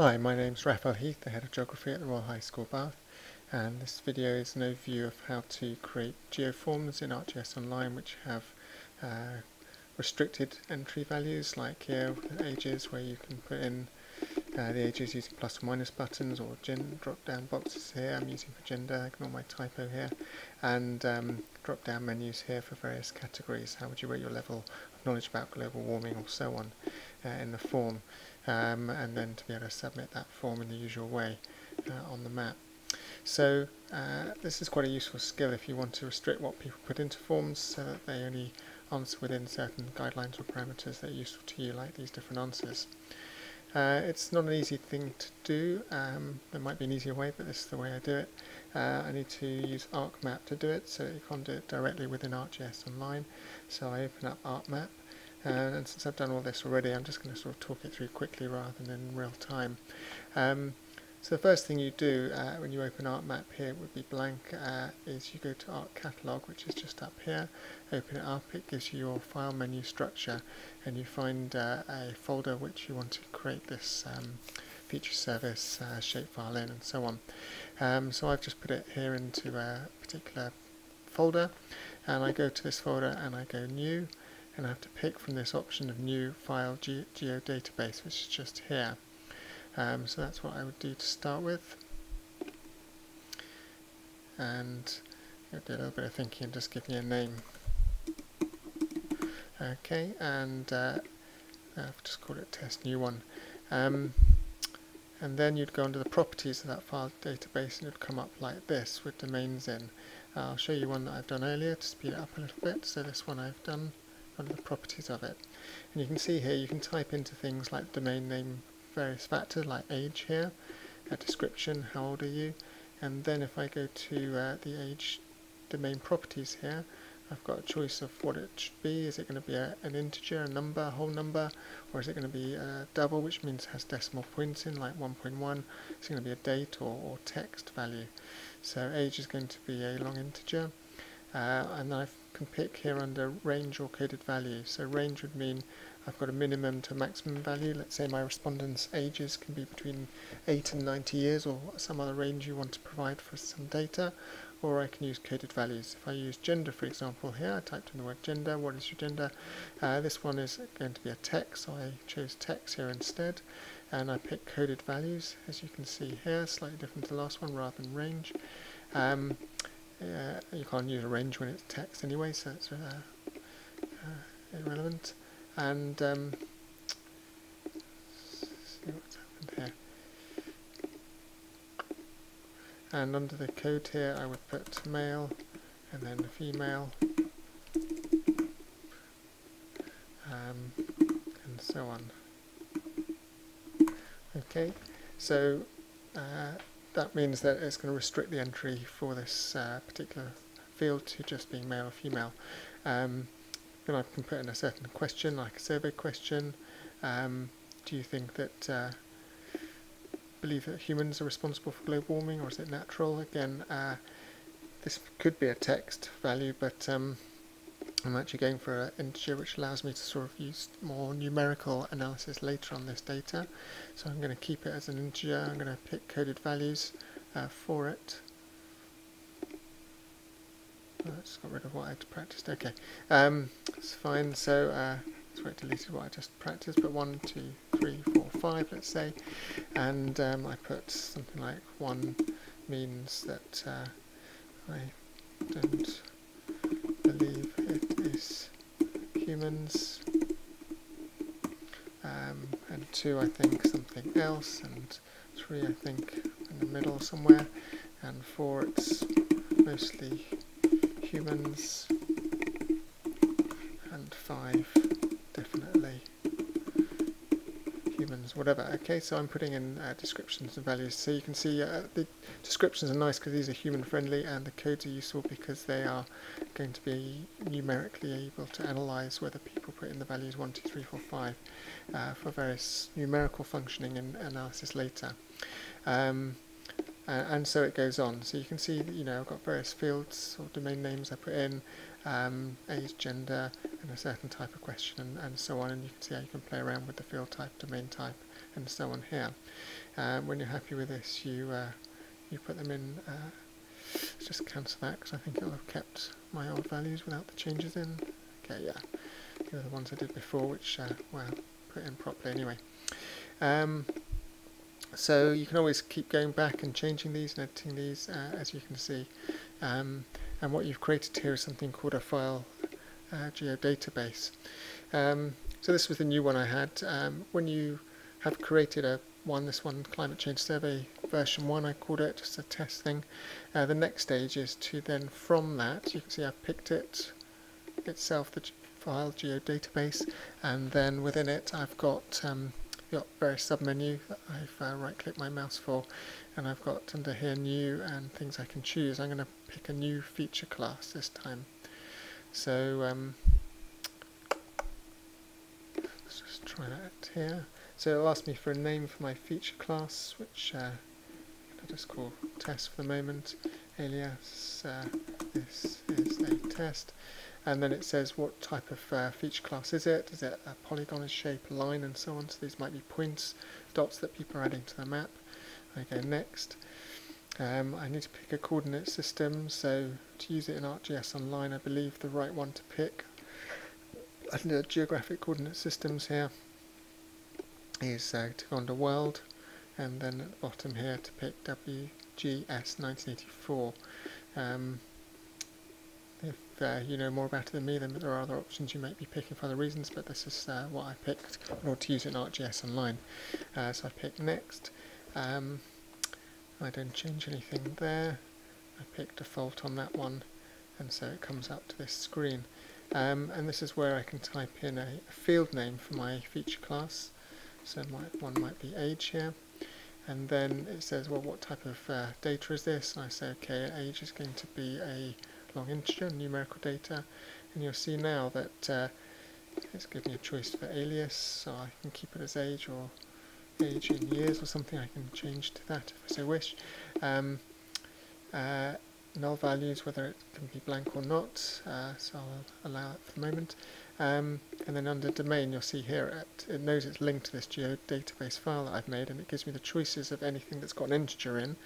Hi, my name is Raphael Heath, the Head of Geography at the Royal High School Bath and this video is an overview of how to create geoforms in ArcGIS Online which have uh, restricted entry values like here with ages where you can put in uh, the ages using plus or minus buttons or gen drop down boxes here. I'm using for gender, ignore my typo here and um, drop down menus here for various categories. How would you rate your level of knowledge about global warming or so on uh, in the form um, and then to be able to submit that form in the usual way uh, on the map. So uh, this is quite a useful skill if you want to restrict what people put into forms so that they only answer within certain guidelines or parameters that are useful to you, like these different answers. Uh, it's not an easy thing to do. Um, there might be an easier way, but this is the way I do it. Uh, I need to use ArcMap to do it, so you can't do it directly within ArcGIS Online. So I open up ArcMap, uh, and since I've done all this already, I'm just going to sort of talk it through quickly rather than in real time. Um, so the first thing you do uh, when you open ArcMap here would be blank uh, is you go to Arc Catalog which is just up here, open it up, it gives you your file menu structure and you find uh, a folder which you want to create this um, feature service uh, shapefile in and so on. Um, so I've just put it here into a particular folder and I go to this folder and I go new and I have to pick from this option of new file ge geodatabase which is just here. Um, so that's what I would do to start with. And I'll do a little bit of thinking and just give me a name. Okay, and uh, I've just called it test new one. Um, and then you'd go under the properties of that file database and it would come up like this with domains in. I'll show you one that I've done earlier to speed it up a little bit. So this one I've done under the properties of it. And you can see here you can type into things like domain name various factors like age here, a description, how old are you, and then if I go to uh, the age domain properties here, I've got a choice of what it should be. Is it going to be a, an integer, a number, a whole number, or is it going to be a double, which means it has decimal points in, like 1.1? It's going to be a date or, or text value. So age is going to be a long integer. Uh, and I can pick here under range or coded value. So range would mean I've got a minimum to maximum value. Let's say my respondents' ages can be between 8 and 90 years or some other range you want to provide for some data. Or I can use coded values. If I use gender, for example, here, I typed in the word gender. What is your gender? Uh, this one is going to be a text, so I chose text here instead. And I pick coded values, as you can see here, slightly different to the last one rather than range. Um, uh, you can't use a range when it's text anyway, so it's uh, uh, irrelevant and um, see what's happened here. And under the code here I would put male and then female um, and so on. Okay, so uh, that means that it's going to restrict the entry for this uh, particular field to just being male or female. Um, then I can put in a certain question, like a survey question. Um, do you think that uh, believe that humans are responsible for global warming, or is it natural? Again, uh, this could be a text value, but um, I'm actually going for an integer which allows me to sort of use more numerical analysis later on this data. So I'm going to keep it as an integer. I'm going to pick coded values uh, for it. Let's got rid of what I'd practiced. Okay, um, it's fine. So uh, that's where it deleted what I just practiced. But one, two, three, four, five, let's say, and um, I put something like one means that uh, I don't humans. Um, and two, I think something else, and three, I think in the middle somewhere, and four, it's mostly humans, and five definitely humans, whatever. Okay, so I'm putting in uh, descriptions and values. So you can see uh, the descriptions are nice because these are human friendly and the codes are useful because they are going to be numerically able to analyze whether people put in the values 1, 2, 3, 4, 5 uh, for various numerical functioning and analysis later. Um, uh, and so it goes on. So you can see, you know, I've got various fields or domain names I put in, um, age, gender, and a certain type of question, and, and so on. And you can see how you can play around with the field type, domain type, and so on here. Um, when you're happy with this, you uh, you put them in. Let's just cancel that because I think it'll have kept my old values without the changes in. Okay, yeah, the ones I did before, which uh, well put in properly anyway. Um, so you can always keep going back and changing these and editing these, uh, as you can see. Um, and what you've created here is something called a file uh, geodatabase. Um, so this was the new one I had. Um, when you have created a one, this one, climate change survey version one, I called it, just a test thing. Uh, the next stage is to then, from that, you can see I've picked it itself, the file geodatabase, and then within it I've got um, got various submenu that I've uh, right-clicked my mouse for, and I've got under here new and things I can choose. I'm going to pick a new feature class this time. So um, let's just try that here. So it'll ask me for a name for my feature class, which uh, I'll just call test for the moment. Alias, uh, this is a test. And then it says what type of uh, feature class is it? Is it a polygon, a shape, a line, and so on? So these might be points, dots that people are adding to the map. I go next. Um, I need to pick a coordinate system, so to use it in ArcGIS Online, I believe the right one to pick under geographic coordinate systems here is uh, to go under world, and then at the bottom here to pick WGS 1984. Um, if uh, you know more about it than me, then there are other options you might be picking for other reasons, but this is uh, what I picked in order to use it in ArcGIS Online. Uh, so I pick next. Um, I don't change anything there. I pick default on that one and so it comes up to this screen. Um, and this is where I can type in a, a, field name for my feature class. So my, one might be age here. And then it says, well, what type of uh, data is this? And I say, okay, age is going to be a long integer, numerical data. And you'll see now that uh, it's giving me a choice for alias, so I can keep it as age or age in years or something, I can change to that if I so wish. Um, uh, null values, whether it can be blank or not, uh, so I'll allow it for the moment. Um, and then under domain you'll see here it, it knows it's linked to this geodatabase file that I've made and it gives me the choices of anything that's got an integer in.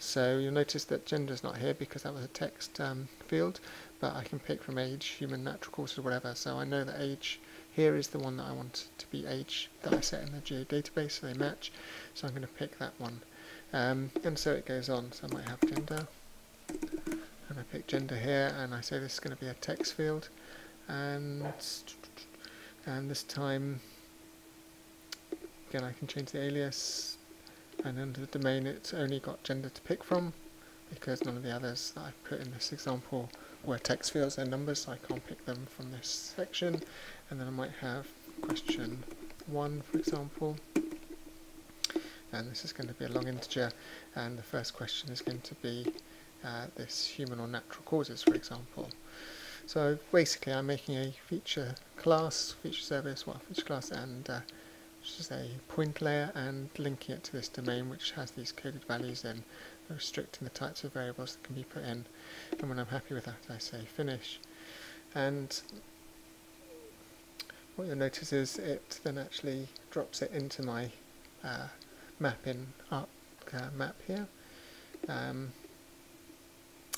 So you'll notice that gender is not here because that was a text um, field, but I can pick from age, human, natural causes, whatever. So I know that age here is the one that I want to be age that I set in the geodatabase so they match. So I'm going to pick that one. Um, and so it goes on. So I might have gender. And I pick gender here and I say this is going to be a text field. And, and this time, again I can change the alias. And under the domain it's only got gender to pick from because none of the others that I've put in this example were text fields and numbers, so I can't pick them from this section. And then I might have question 1, for example. And this is going to be a long integer, and the first question is going to be uh, this human or natural causes, for example. So basically I'm making a feature class, feature service, well, feature class and uh, is a point layer and linking it to this domain which has these coded values in restricting the types of variables that can be put in. And when I'm happy with that, I say finish. And what you'll notice is it then actually drops it into my uh, map in Arc uh, map here. Um,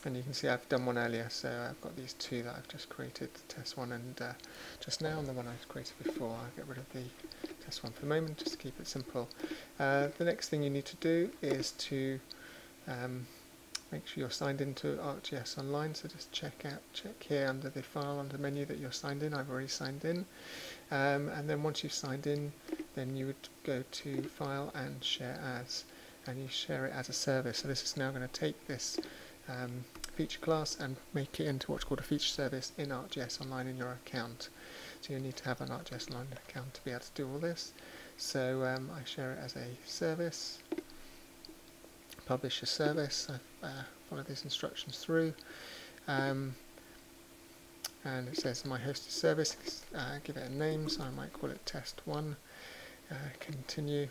and you can see I've done one earlier, so I've got these two that I've just created, test one and uh, just now, and the one I've created before. I'll get rid of the test one for the moment, just to keep it simple. Uh, the next thing you need to do is to um, make sure you're signed into ArcGIS Online, so just check out, check here under the file under the menu that you're signed in. I've already signed in. Um, and then once you've signed in, then you would go to File and Share As, and you share it as a service. So this is now going to take this um, feature class and make it into what's called a feature service in ArcGIS Online in your account. So you need to have an ArcGIS Online account to be able to do all this. So um, I share it as a service publish a service. I uh, follow these instructions through. Um, and it says my hosted service, uh, give it a name, so I might call it test1. Uh, continue.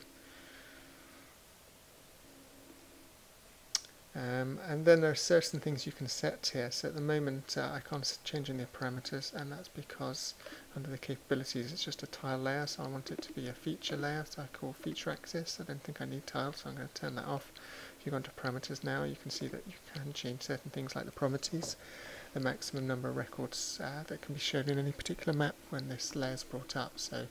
Um, and then there are certain things you can set here. So at the moment uh, I can't change any parameters and that's because under the capabilities it's just a tile layer so I want it to be a feature layer so I call feature access. I don't think I need tiles so I'm going to turn that off. If you go into parameters now you can see that you can change certain things like the properties, the maximum number of records uh, that can be shown in any particular map when this layer is brought up. So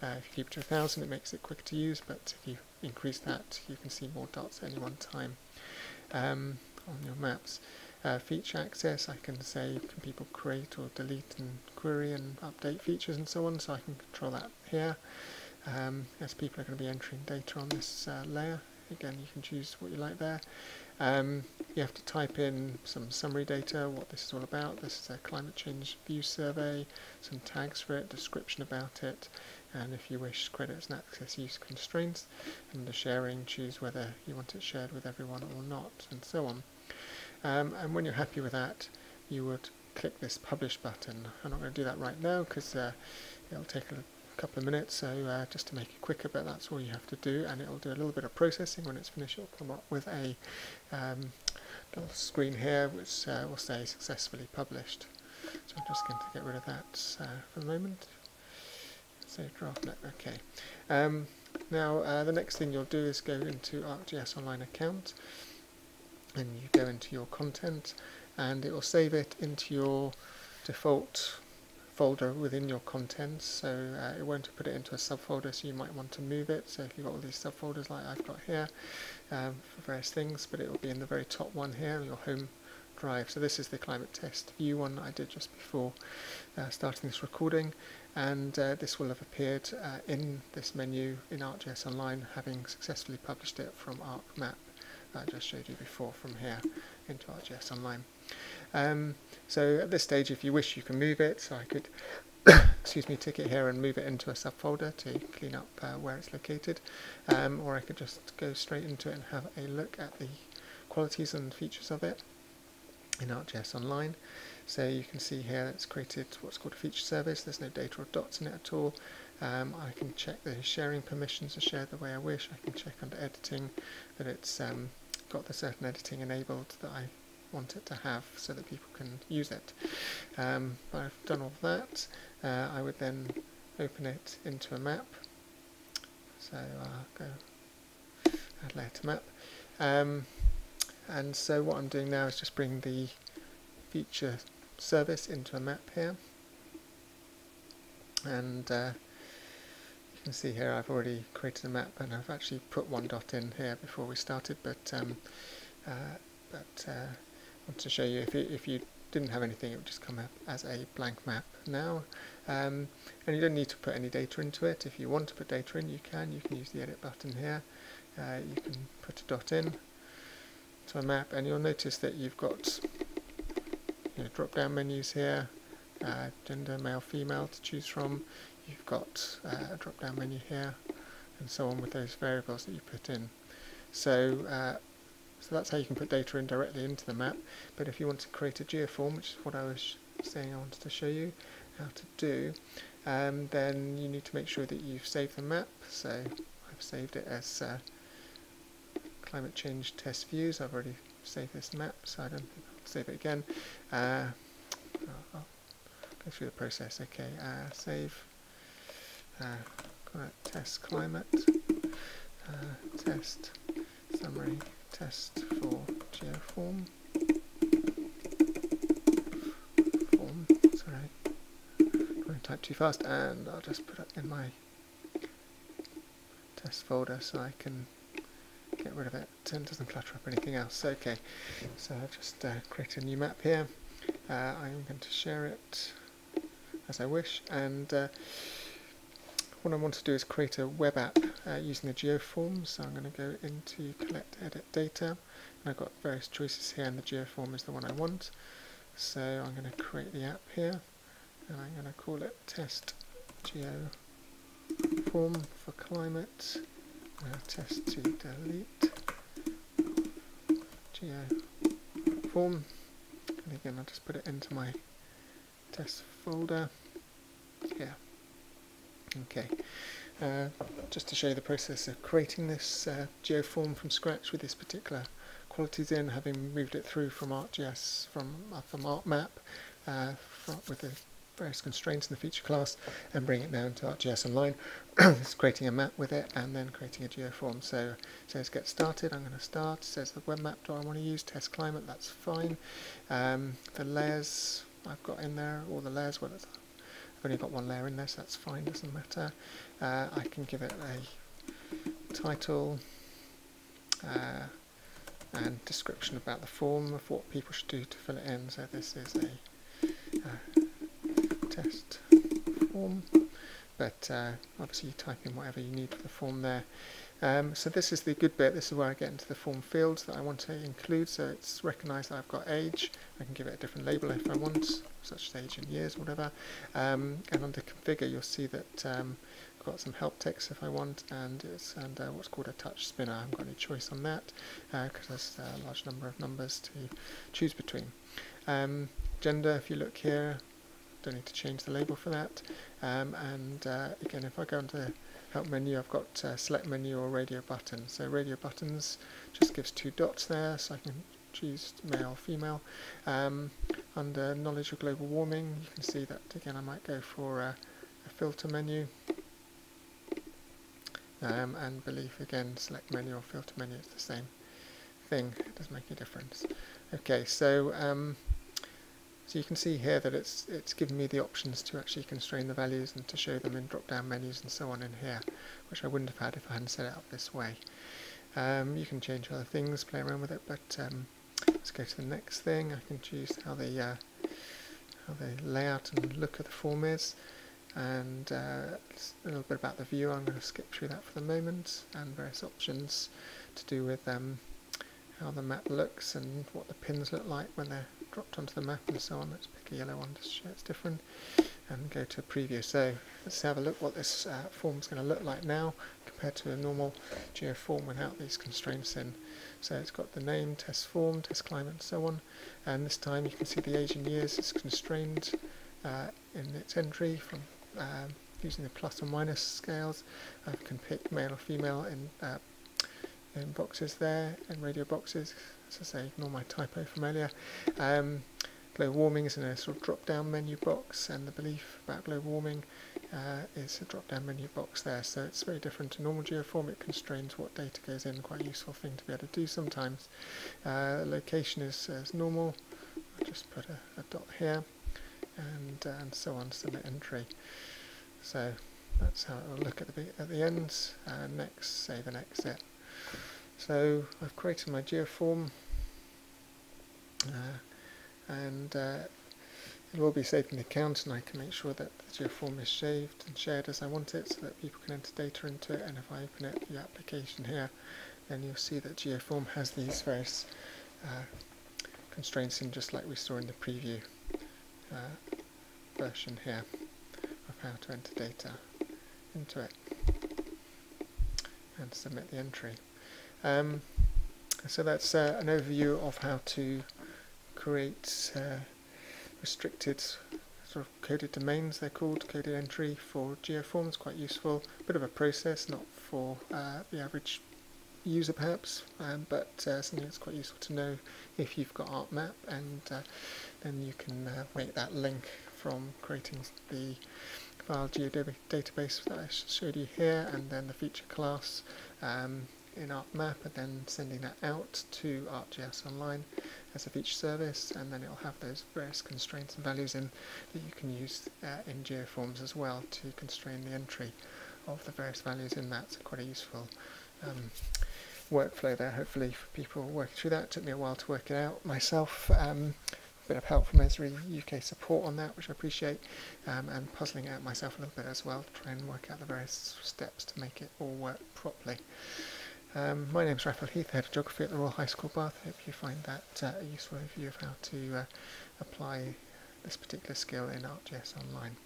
uh, if you keep it to 1000 it makes it quicker to use but if you increase that you can see more dots at any one time um, on your maps. Uh, feature access, I can say can people create or delete and query and update features and so on, so I can control that here. Um, as people are going to be entering data on this uh, layer, again you can choose what you like there. Um, you have to type in some summary data, what this is all about. This is a climate change view survey, some tags for it, description about it, and if you wish credits and access use constraints and the sharing choose whether you want it shared with everyone or not and so on. Um, and when you're happy with that you would click this publish button. I'm not going to do that right now because uh, it'll take a couple of minutes so uh, just to make it quicker but that's all you have to do. And it'll do a little bit of processing. When it's finished it'll come up with a um, little screen here which uh, will say successfully published. So I'm just going to get rid of that uh, for the moment Save draft okay. Um, now uh, the next thing you'll do is go into ArcGIS Online account and you go into your content and it will save it into your default folder within your contents so uh, it won't put it into a subfolder so you might want to move it so if you've got all these subfolders like I've got here um, for various things but it will be in the very top one here your home drive. So this is the climate test view one that I did just before uh, starting this recording. And uh, this will have appeared uh, in this menu in ArcGIS Online having successfully published it from ArcMap that I just showed you before from here into ArcGIS Online. Um, so at this stage if you wish you can move it. So I could excuse me tick it here and move it into a subfolder to clean up uh, where it's located. Um, or I could just go straight into it and have a look at the qualities and features of it in ArcGIS Online. So you can see here it's created what's called a feature service. There's no data or dots in it at all. Um, I can check the sharing permissions are shared the way I wish. I can check under editing that it's um, got the certain editing enabled that I want it to have so that people can use it. Um, I've done all that. Uh, I would then open it into a map. So I'll go add layer to map. And so what I'm doing now is just bring the feature service into a map here. And uh, you can see here I've already created a map and I've actually put one dot in here before we started but um, uh, but uh, I want to show you if, it, if you didn't have anything it would just come up as a blank map now. Um, and you don't need to put any data into it. If you want to put data in you can. You can use the edit button here. Uh, you can put a dot in to a map and you'll notice that you've got you know, drop down menus here, uh, gender, male, female to choose from. You've got uh, a drop down menu here and so on with those variables that you put in. So, uh, so that's how you can put data in directly into the map. But if you want to create a geoform, which is what I was saying I wanted to show you how to do, um, then you need to make sure that you've saved the map. So I've saved it as uh, climate change test views. I've already saved this map, so I don't think save it again. Uh, I'll go through the process. Okay, uh, save. Uh, test climate. Uh, test summary. Test for geoform. Form. Sorry, I'm going to type too fast, and I'll just put it in my test folder so I can get rid of it and it doesn't clutter up anything else. Okay, so I've just uh, created a new map here. Uh, I'm going to share it as I wish and uh, what I want to do is create a web app uh, using the geoform so I'm going to go into collect edit data and I've got various choices here and the geoform is the one I want so I'm going to create the app here and I'm going to call it test geoform for climate uh, test to delete. Geo. Form. And again I'll just put it into my test folder. Here. Okay. Uh, just to show you the process of creating this uh, geoform from scratch with this particular qualities in, having moved it through from ArcGIS, from, uh, from ArcMap, uh, with the various constraints in the feature class, and bring it down to ArcGIS Online. it's creating a map with it, and then creating a geoform. So it says get started, I'm going to start. It says the web map do I want to use, test climate, that's fine. Um, the layers I've got in there, all the layers, well, I've only got one layer in there, so that's fine, doesn't matter. Uh, I can give it a title, uh, and description about the form of what people should do to fill it in. So this is a uh, test form, but uh, obviously you type in whatever you need for the form there. Um, so this is the good bit, this is where I get into the form fields that I want to include, so it's recognised that I've got age, I can give it a different label if I want, such as age in years whatever, um, and under configure you'll see that um, I've got some help text if I want, and it's under what's called a touch spinner. I haven't got any choice on that because uh, there's a large number of numbers to choose between. Um, gender, if you look here, don't need to change the label for that. Um, and uh, again, if I go into help menu, I've got uh, select menu or radio button. So radio buttons just gives two dots there, so I can choose male, or female. Um, under knowledge of global warming, you can see that again I might go for a filter menu um, and belief again select menu or filter menu it's the same thing it doesn't make a difference okay so um, so you can see here that it's it's given me the options to actually constrain the values and to show them in drop down menus and so on in here which I wouldn't have had if I hadn't set it up this way. Um, you can change other things play around with it but um, let's go to the next thing. I can choose how the uh, how the layout and look of the form is. And uh, a little bit about the view. I'm going to skip through that for the moment and various options to do with um, how the map looks and what the pins look like when they're dropped onto the map and so on. Let's pick a yellow one just to show it's different and go to preview. So let's have a look what this uh, form is going to look like now compared to a normal geoform without these constraints in. So it's got the name, test form, test climate and so on and this time you can see the age in years is constrained uh, in its entry from um, using the plus or minus scales. I can pick male or female in, uh, in boxes there, in radio boxes, as I say, ignore my typo from earlier. Um, global warming is in a sort of drop-down menu box, and the belief about global warming uh, is a drop-down menu box there. So it's very different to normal geoform. It constrains what data goes in. Quite a useful thing to be able to do sometimes. Uh, location is as normal. I'll just put a, a dot here and, uh, and so on, submit entry. So that's how it will look at the, at the ends. And next, save and exit. So I've created my geoform uh, and uh, it will be saved in the account and I can make sure that the geoform is saved and shared as I want it so that people can enter data into it and if I open it, the application here, then you'll see that geoform has these various uh, constraints in just like we saw in the preview uh, version here of how to enter data into it and submit the entry. Um, so that's uh, an overview of how to create uh, restricted sort of coded domains they're called, coded entry for geoforms, quite useful. Bit of a process, not for uh, the average user perhaps, um, but uh, something that's quite useful to know if you've got ArcMap and uh, then you can uh, make that link from creating the file geodatabase that I showed you here and then the feature class um, in ArcMap and then sending that out to ArcGIS Online as a feature service and then it'll have those various constraints and values in that you can use uh, in geoforms as well to constrain the entry of the various values in that. So quite a useful um, workflow there hopefully for people working through that. It took me a while to work it out myself. Um, a bit of help from Esri UK support on that which I appreciate um, and puzzling out myself a little bit as well to try and work out the various steps to make it all work properly. Um, my name is Raphael Heath, Head of Geography at the Royal High School Bath. I Hope you find that uh, a useful overview of how to uh, apply this particular skill in ArcGIS Online.